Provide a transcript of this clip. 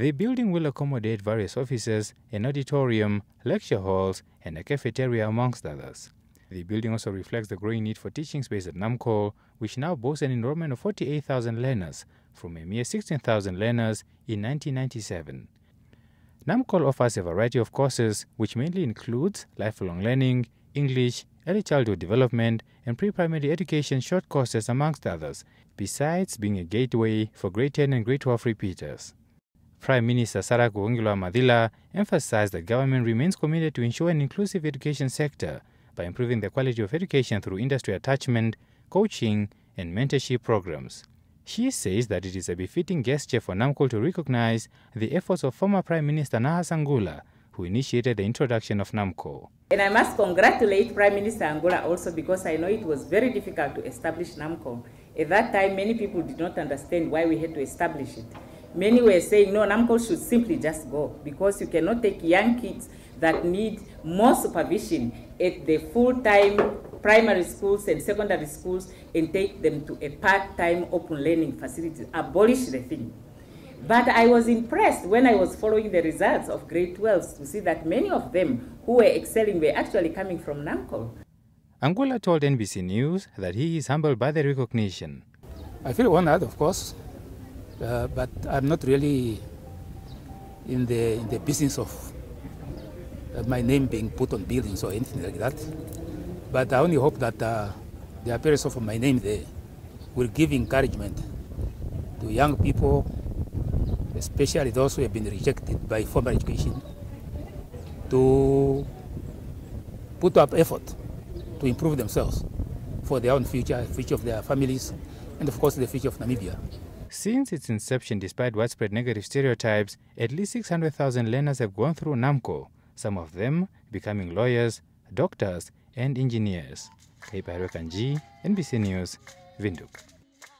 The building will accommodate various offices, an auditorium, lecture halls, and a cafeteria, amongst others. The building also reflects the growing need for teaching space at NAMCOL, which now boasts an enrollment of 48,000 learners from a mere 16,000 learners in 1997. NAMCOL offers a variety of courses, which mainly includes lifelong learning, English, early childhood development, and pre-primary education short courses, amongst others, besides being a gateway for grade 10 and grade 12 repeaters. Prime Minister Saara Kuugongelwa-Amadhila emphasized that government remains committed to ensure an inclusive education sector by improving the quality of education through industry attachment, coaching, and mentorship programs. She says that it is a befitting gesture for NAMCOL to recognize the efforts of former Prime Minister Nahas Angula, who initiated the introduction of NAMCOL. And I must congratulate Prime Minister Angula also because I know it was very difficult to establish NAMCOL. At that time, many people did not understand why we had to establish it. Many were saying, no, NAMCOL should simply just go because you cannot take young kids that need more supervision at the full-time primary schools and secondary schools and take them to a part-time open learning facility, abolish the thing. But I was impressed when I was following the results of grade 12s to see that many of them who were excelling were actually coming from NAMCOL. Angula told NBC News that he is humbled by the recognition. I feel honored, of course, uh, but I'm not really in the, in the business of uh, my name being put on buildings or anything like that. But I only hope that uh, the appearance of my name there will give encouragement to young people, especially those who have been rejected by formal education, to put up effort to improve themselves for their own future, future of their families, and of course the future of Namibia. Since its inception, despite widespread negative stereotypes, at least 600,000 learners have gone through NAMCOL, some of them becoming lawyers, doctors, and engineers. Kaipa Kanji, NBC News, Windhoek.